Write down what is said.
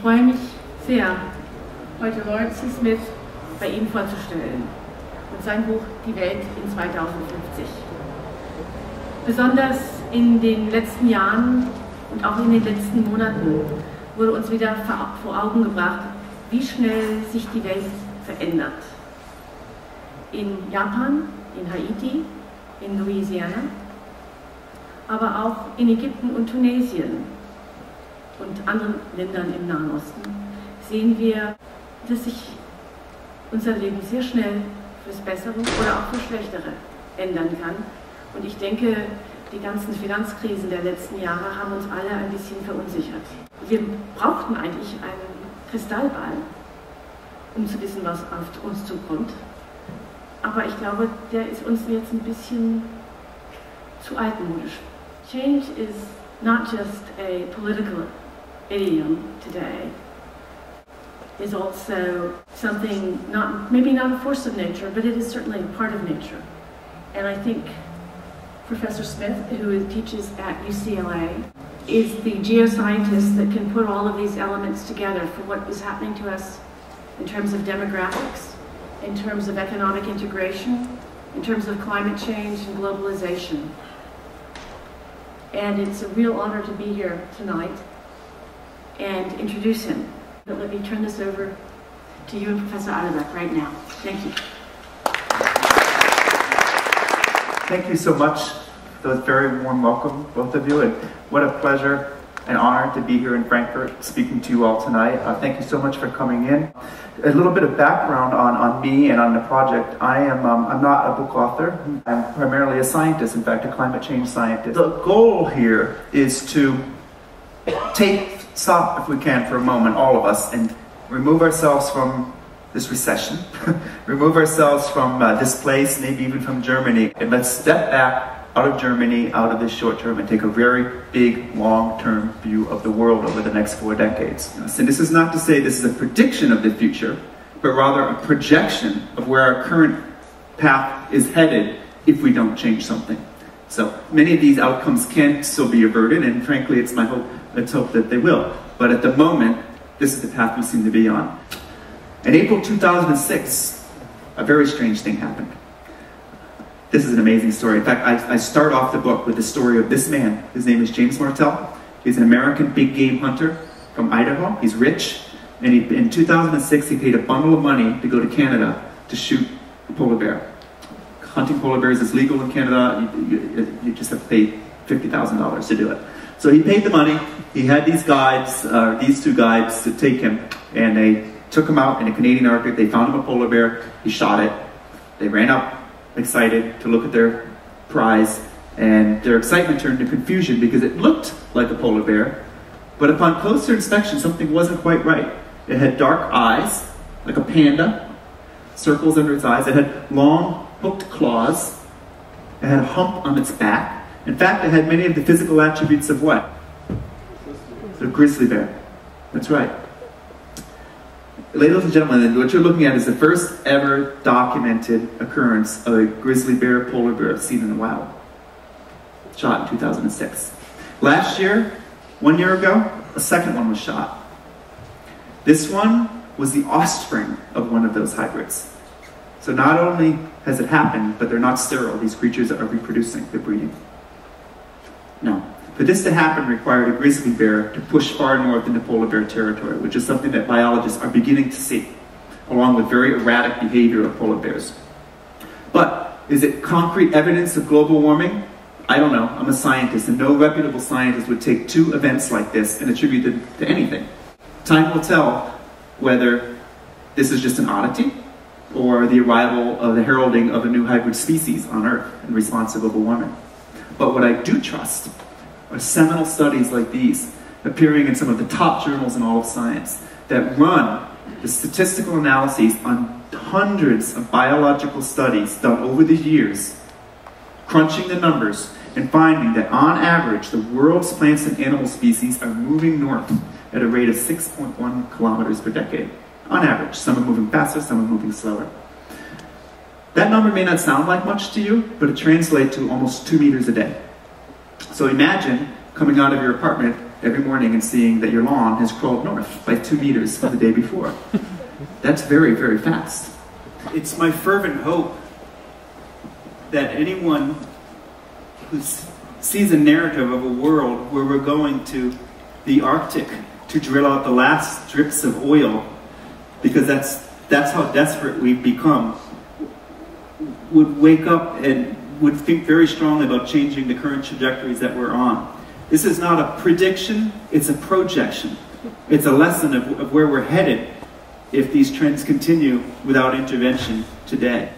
freue mich sehr, heute Lawrence. Smith bei Ihnen vorzustellen und sein Buch Die Welt in 2050. Besonders in den letzten Jahren und auch in den letzten Monaten wurde uns wieder vor Augen gebracht, wie schnell sich die Welt verändert. In Japan, in Haiti, in Louisiana, aber auch in Ägypten und Tunesien und anderen Ländern im Nahen Osten sehen wir, dass sich unser Leben sehr schnell fürs Bessere oder auch fürs Schlechtere ändern kann. Und ich denke, die ganzen Finanzkrisen der letzten Jahre haben uns alle ein bisschen verunsichert. Wir brauchten eigentlich einen Kristallball, um zu wissen, was auf uns zukommt. Aber ich glaube, der ist uns jetzt ein bisschen zu altmodisch. Change is not just a political today. Is also something not maybe not a force of nature, but it is certainly a part of nature. And I think Professor Smith, who teaches at UCLA, is the geoscientist that can put all of these elements together for what is happening to us in terms of demographics, in terms of economic integration, in terms of climate change and globalization. And it's a real honor to be here tonight and introduce him. But let me turn this over to you and Professor Adabek right now. Thank you. Thank you so much. That was very warm welcome, both of you, and what a pleasure and honor to be here in Frankfurt speaking to you all tonight. Uh, thank you so much for coming in. A little bit of background on, on me and on the project. I am um, I'm not a book author. I'm primarily a scientist, in fact, a climate change scientist. The goal here is to take stop, if we can, for a moment, all of us, and remove ourselves from this recession, remove ourselves from uh, this place, maybe even from Germany, and let's step back out of Germany, out of this short term, and take a very big, long term view of the world over the next four decades. And this is not to say this is a prediction of the future, but rather a projection of where our current path is headed if we don't change something. So many of these outcomes can still be averted, and frankly, it's my hope, let's hope that they will. But at the moment, this is the path we seem to be on. In April 2006, a very strange thing happened. This is an amazing story. In fact, I, I start off the book with the story of this man. His name is James Martell. He's an American big game hunter from Idaho. He's rich. And he, in 2006, he paid a bundle of money to go to Canada to shoot a polar bear. Hunting polar bears is legal in Canada. You, you, you just have to pay $50,000 to do it. So he paid the money. He had these guides, uh, these two guides, to take him. And they took him out in a Canadian Arctic. They found him a polar bear. He shot it. They ran up excited to look at their prize, and their excitement turned to confusion because it looked like a polar bear, but upon closer inspection, something wasn't quite right. It had dark eyes, like a panda, circles under its eyes. It had long, hooked claws. It had a hump on its back. In fact, it had many of the physical attributes of what? The grizzly bear. That's right. Ladies and gentlemen, what you're looking at is the first ever documented occurrence of a grizzly bear, polar bear seen in the wild. Shot in 2006. Last year, one year ago, a second one was shot. This one was the offspring of one of those hybrids. So not only has it happened, but they're not sterile. These creatures are reproducing, they're breeding. No. For this to happen required a grizzly bear to push far north into polar bear territory, which is something that biologists are beginning to see, along with very erratic behavior of polar bears. But is it concrete evidence of global warming? I don't know. I'm a scientist, and no reputable scientist would take two events like this and attribute them to anything. Time will tell whether this is just an oddity or the arrival of the heralding of a new hybrid species on Earth in response to global warming. But what I do trust are seminal studies like these appearing in some of the top journals in all of science that run the statistical analyses on hundreds of biological studies done over the years, crunching the numbers and finding that on average the world's plants and animal species are moving north at a rate of 6.1 kilometers per decade. On average, some are moving faster, some are moving slower. That number may not sound like much to you, but it translates to almost two meters a day. So imagine coming out of your apartment every morning and seeing that your lawn has crawled north by two meters from the day before. That's very, very fast. It's my fervent hope that anyone who sees a narrative of a world where we're going to the Arctic to drill out the last drips of oil, because that's, that's how desperate we've become, would wake up and would think very strongly about changing the current trajectories that we're on. This is not a prediction, it's a projection. It's a lesson of, of where we're headed if these trends continue without intervention today.